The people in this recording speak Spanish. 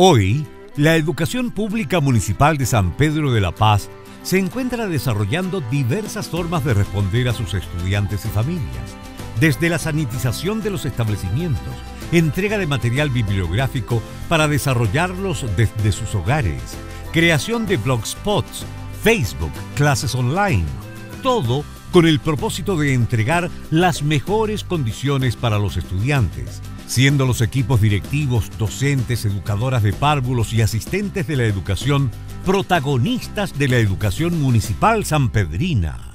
Hoy, la educación pública municipal de San Pedro de la Paz se encuentra desarrollando diversas formas de responder a sus estudiantes y familias, desde la sanitización de los establecimientos, entrega de material bibliográfico para desarrollarlos desde sus hogares, creación de blogspots, Facebook, clases online, todo con el propósito de entregar las mejores condiciones para los estudiantes, siendo los equipos directivos, docentes, educadoras de párvulos y asistentes de la educación protagonistas de la educación municipal sanpedrina.